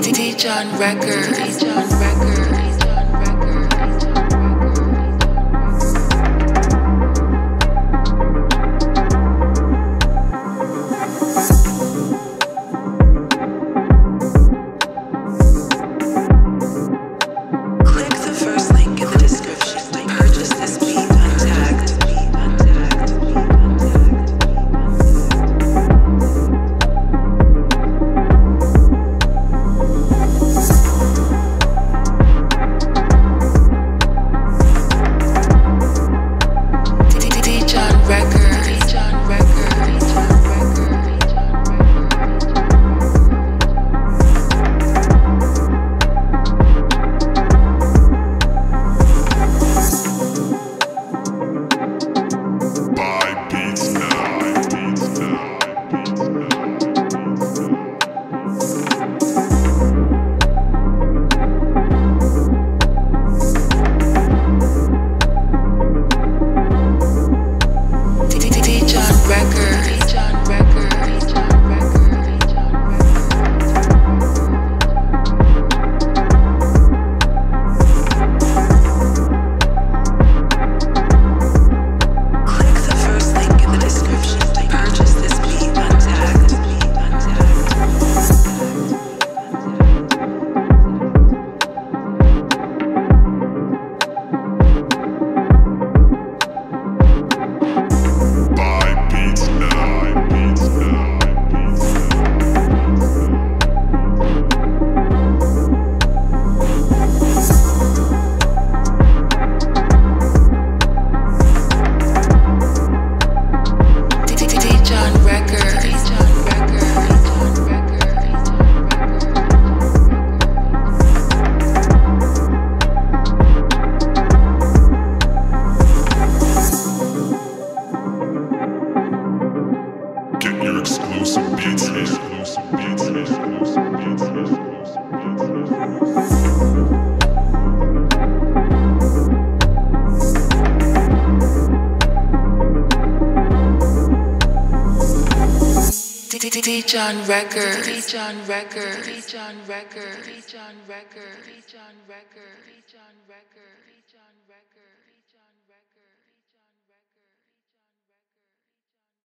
DJ on records. DJ on record. DJ on record. DJ on record. DJ on record. DJ on record.